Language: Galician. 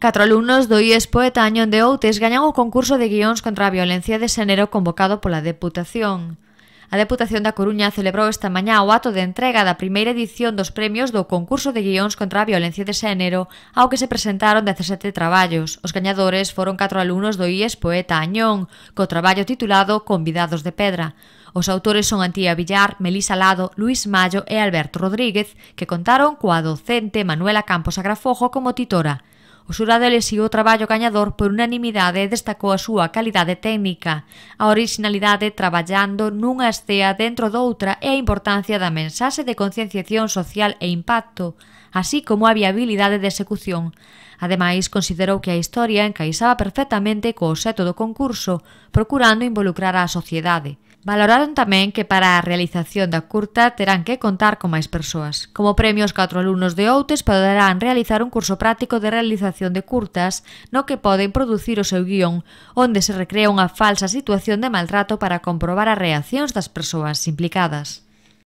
Catro alumnos do IES Poetañón de Outes gañan o concurso de guións contra a violencia de xénero convocado pola Deputación. A Deputación da Coruña celebrou esta mañá o ato de entrega da primeira edición dos premios do concurso de guións contra a violencia de xénero, ao que se presentaron 17 traballos. Os gañadores foron catro alumnos do IES Poeta Añón, co traballo titulado Convidados de Pedra. Os autores son Antía Villar, Melisa Lado, Luis Mayo e Alberto Rodríguez, que contaron coa docente Manuela Campos Agrafojo como titora. O xurado elixiu o traballo gañador por unanimidade e destacou a súa calidade técnica, a originalidade traballando nunha estea dentro doutra e a importancia da mensaxe de concienciación social e impacto, así como a viabilidade de execución. Ademais, considerou que a historia encaixaba perfectamente co xeto do concurso, procurando involucrar á sociedade. Valoraron tamén que para a realización da curta terán que contar con máis persoas. Como premio, os catro alumnos de Outes poderán realizar un curso práctico de realización realización de curtas no que poden producir o seu guión, onde se recrea unha falsa situación de maltrato para comprobar as reaccións das persoas implicadas.